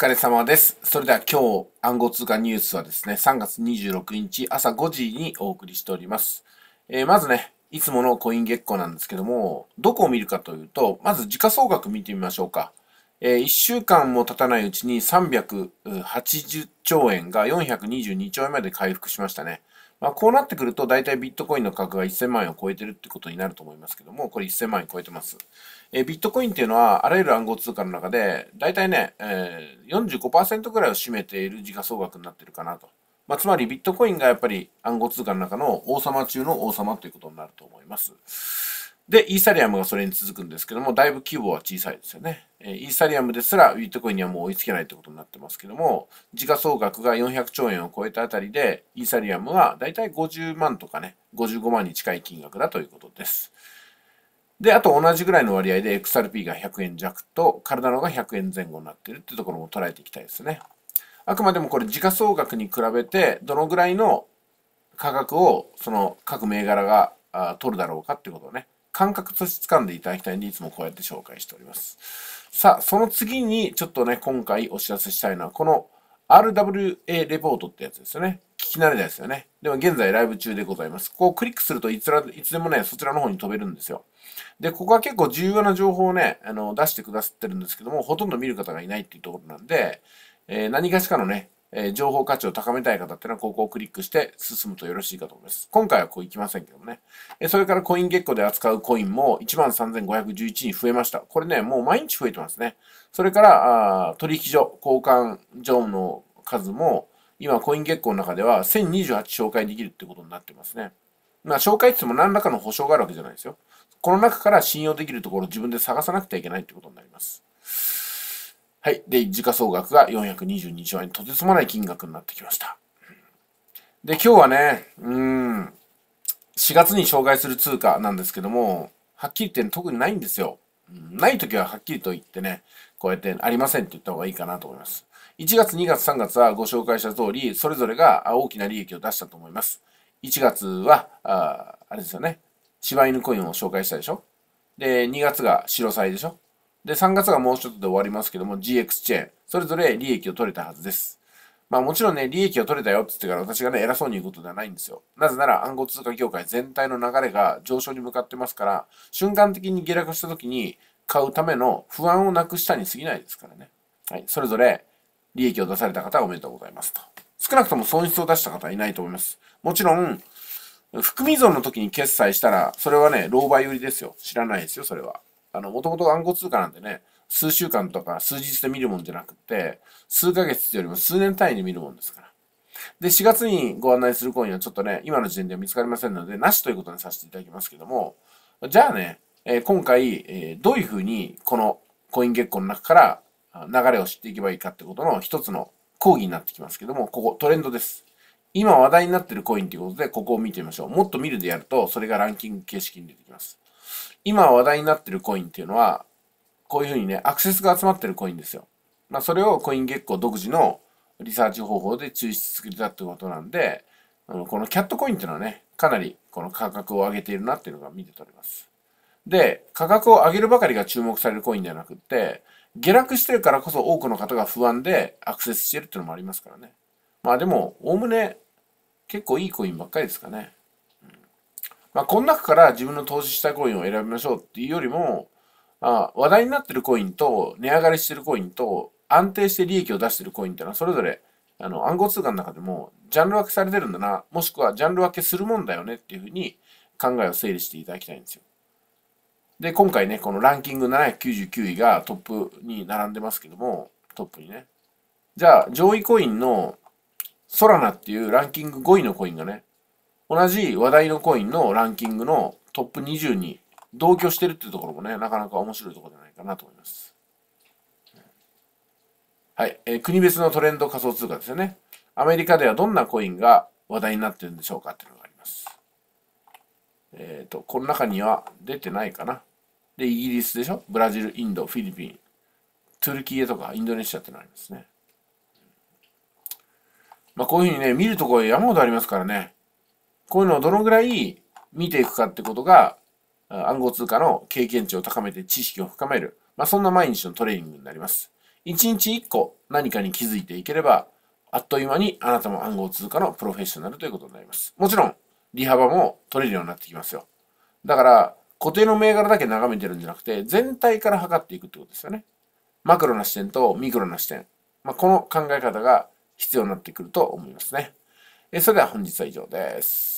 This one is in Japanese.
疲れ様です。それでは今日暗号通貨ニュースはですね、3月26日朝5時にお送りしております。えーまずね、いつものコイン月光なんですけども、どこを見るかというと、まず時価総額見てみましょうか。え1週間も経たないうちに380兆円が422兆円まで回復しましたね。まあ、こうなってくると、大体ビットコインの価格が1000万円を超えてるってことになると思いますけども、これ1000万円超えてます。えービットコインっていうのは、あらゆる暗号通貨の中で、大体ね、えー、45%ぐらいを占めている時価総額になってるかなと。まあ、つまりビットコインがやっぱり暗号通貨の中の王様中の王様ということになると思います。で、イーサリアムがそれに続くんですけども、だいぶ規模は小さいですよね。えイーサリアムですらビットコインにはもう追いつけないってことになってますけども、時価総額が400兆円を超えたあたりで、イーサリアムはだいたい50万とかね、55万に近い金額だということです。で、あと同じぐらいの割合で XRP が100円弱と、カルダノが100円前後になってるってところも捉えていきたいですね。あくまでもこれ時価総額に比べて、どのぐらいの価格をその各銘柄が取るだろうかってことをね、感覚として掴んでいただきたいんで、いつもこうやって紹介しております。さあ、その次にちょっとね、今回お知らせしたいのは、この RWA レポートってやつですよね。聞き慣れないですよね。でも現在ライブ中でございます。ここをクリックするといつらいつでもね、そちらの方に飛べるんですよ。で、ここは結構重要な情報をね、あの出してくださってるんですけども、ほとんど見る方がいないっていうところなんで、えー何かしかのね、え情報価値を高めたい方っていうのは、ここをクリックして進むとよろしいかと思います。今回はこういきませんけどもね。えそれからコイン月光で扱うコインも13,511に増えました。これね、もう毎日増えてますね。それから、あー取引所、交換所の数も、今コイン月光の中では1028紹介できるってことになってますね。まあ、紹介って言っても何らかの保証があるわけじゃないですよ。この中から信用できるところを自分で探さなくてはいけないってことになります。はい。で、時価総額が422兆円、とてつもない金額になってきました。で、今日はね、うん、4月に紹介する通貨なんですけども、はっきり言って特にないんですよ。ないときははっきりと言ってね、こうやってありませんって言った方がいいかなと思います。1月、2月、3月はご紹介した通り、それぞれが大きな利益を出したと思います。1月は、ああれですよね、柴犬コインを紹介したでしょで、2月が白菜でしょで、3月がもうちょっとで終わりますけども、GX チェーン、それぞれ利益を取れたはずです。まあもちろんね、利益を取れたよって言ってから私がね、偉そうに言うことではないんですよ。なぜなら暗号通貨業界全体の流れが上昇に向かってますから、瞬間的に下落した時に買うための不安をなくしたに過ぎないですからね。はい。それぞれ利益を出された方はおめでとうございますと。少なくとも損失を出した方はいないと思います。もちろん、含み損の時に決済したら、それはね、狼狽売りですよ。知らないですよ、それは。あの、もともと暗号通貨なんてね、数週間とか数日で見るもんじゃなくて、数ヶ月よりも数年単位で見るもんですから。で、4月にご案内するコインはちょっとね、今の時点では見つかりませんので、なしということにさせていただきますけども、じゃあね、えー今回、えーどういうふうにこのコイン月光の中から流れを知っていけばいいかってことの一つの講義になってきますけども、ここトレンドです。今話題になってるコインということで、ここを見てみましょう。もっと見るでやると、それがランキング形式に出てきます。今話題になってるコインっていうのは、こういうふうにね、アクセスが集まってるコインですよ。まあ、それをコイン月光独自のリサーチ方法で抽出作れたってことなんで、あのこのキャットコインっていうのはね、かなりこの価格を上げているなっていうのが見て取れます。で、価格を上げるばかりが注目されるコインではなくって、下落してるからこそ多くの方が不安でアクセスしてるっていうのもありますからね。まあでも、おおむね結構いいコインばっかりですかね。まあ、この中から自分の投資したコインを選びましょうっていうよりも、あ話題になってるコインと値上がりしてるコインと安定して利益を出してるコインっていうのはそれぞれあの暗号通貨の中でもジャンル分けされてるんだな、もしくはジャンル分けするもんだよねっていうふうに考えを整理していただきたいんですよ。で、今回ね、このランキング799位がトップに並んでますけども、トップにね。じゃあ、上位コインのソラナっていうランキング5位のコインがね、同じ話題のコインのランキングのトップ20に同居してるっていうところもね、なかなか面白いところじゃないかなと思います。はい、えー国別のトレンド仮想通貨ですよね。アメリカではどんなコインが話題になってるんでしょうかっていうのがあります。えっ、と、この中には出てないかな。で、イギリスでしょブラジル、インド、フィリピン、トゥルキエとかインドネシアってのありますね。まあ、こういうふうにね、見るところ山ほどありますからね。こういうのをどのぐらい見ていくかってことが、暗号通貨の経験値を高めて知識を深める。まあ、そんな毎日のトレーニングになります。1日1個何かに気づいていければ、あっという間にあなたも暗号通貨のプロフェッショナルということになります。もちろん、利幅も取れるようになってきますよ。だから、固定の銘柄だけ眺めてるんじゃなくて、全体から測っていくってことですよね。マクロな視点とミクロな視点。まあ、この考え方が必要になってくると思いますね。えそれでは本日は以上です。